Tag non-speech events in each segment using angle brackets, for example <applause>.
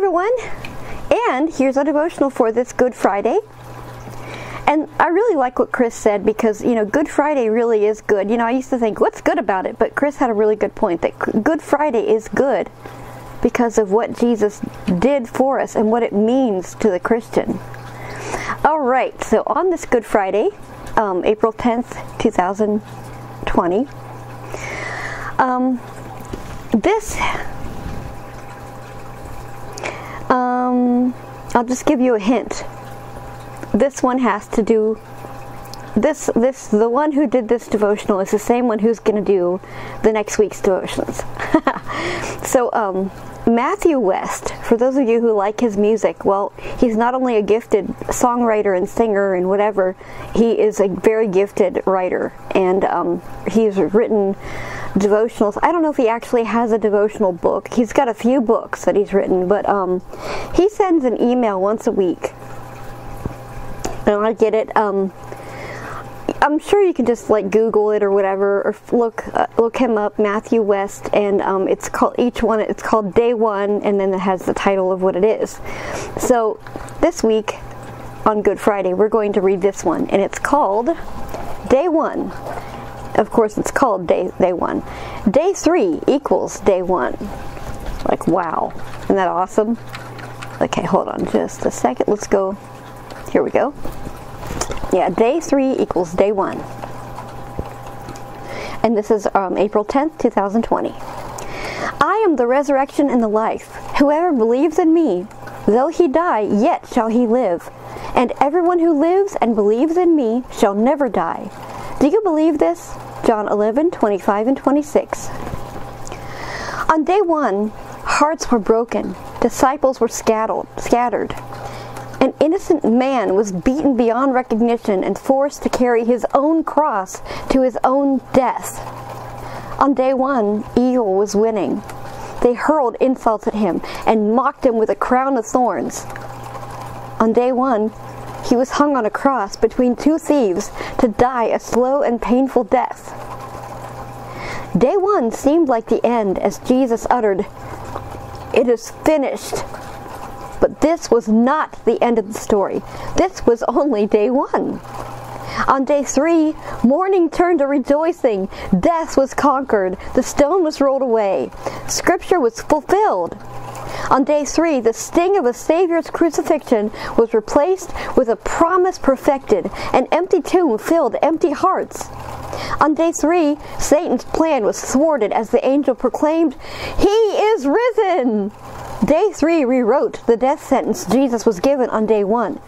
everyone, and here's our devotional for this Good Friday. And I really like what Chris said because, you know, Good Friday really is good. You know, I used to think, what's good about it? But Chris had a really good point that Good Friday is good because of what Jesus did for us and what it means to the Christian. All right, so on this Good Friday, um, April 10th, 2020, um, this um, I'll just give you a hint. This one has to do this this the one who did this devotional is the same one who's going to do the next week's devotions. <laughs> so um, Matthew West, for those of you who like his music, well, he's not only a gifted songwriter and singer and whatever, he is a very gifted writer, and um, he's written devotionals. I don't know if he actually has a devotional book. He's got a few books that he's written, but um, he sends an email once a week. And I get it. Um, I'm sure you can just like Google it or whatever, or look uh, look him up, Matthew West, and um, it's called each one. It's called Day One, and then it has the title of what it is. So this week on Good Friday, we're going to read this one, and it's called Day One of course it's called day day one. Day three equals day one. Like wow. Isn't that awesome? Okay, hold on just a second. Let's go. Here we go. Yeah, day three equals day one. And this is um, April 10th, 2020. I am the resurrection and the life. Whoever believes in me, though he die, yet shall he live. And everyone who lives and believes in me shall never die. Do you believe this? John 11, 25 and 26. On day one, hearts were broken, disciples were scattered, scattered. An innocent man was beaten beyond recognition and forced to carry his own cross to his own death. On day one, evil was winning. They hurled insults at him and mocked him with a crown of thorns. On day one, he was hung on a cross between two thieves to die a slow and painful death. Day one seemed like the end as Jesus uttered, It is finished. But this was not the end of the story. This was only day one. On day three, mourning turned to rejoicing. Death was conquered. The stone was rolled away. Scripture was fulfilled. On day three, the sting of a Savior's crucifixion was replaced with a promise perfected. An empty tomb filled empty hearts. On day three, Satan's plan was thwarted as the angel proclaimed, He is risen! Day three rewrote the death sentence Jesus was given on day one.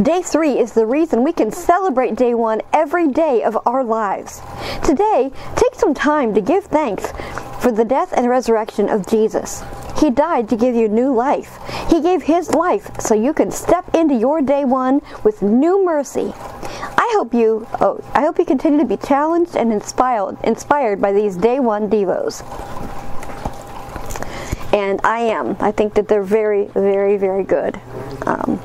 Day three is the reason we can celebrate day one every day of our lives. Today, take some time to give thanks for the death and resurrection of Jesus. He died to give you new life. He gave His life so you can step into your day one with new mercy. I hope you, oh, I hope you continue to be challenged and inspired, inspired by these day one devos and I am. I think that they're very, very, very good. Um,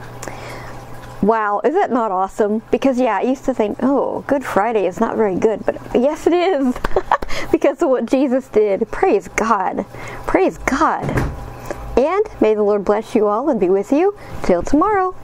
wow, is that not awesome? Because yeah, I used to think, oh, Good Friday is not very good, but yes, it is <laughs> because of what Jesus did. Praise God, praise God, and may the Lord bless you all and be with you till tomorrow.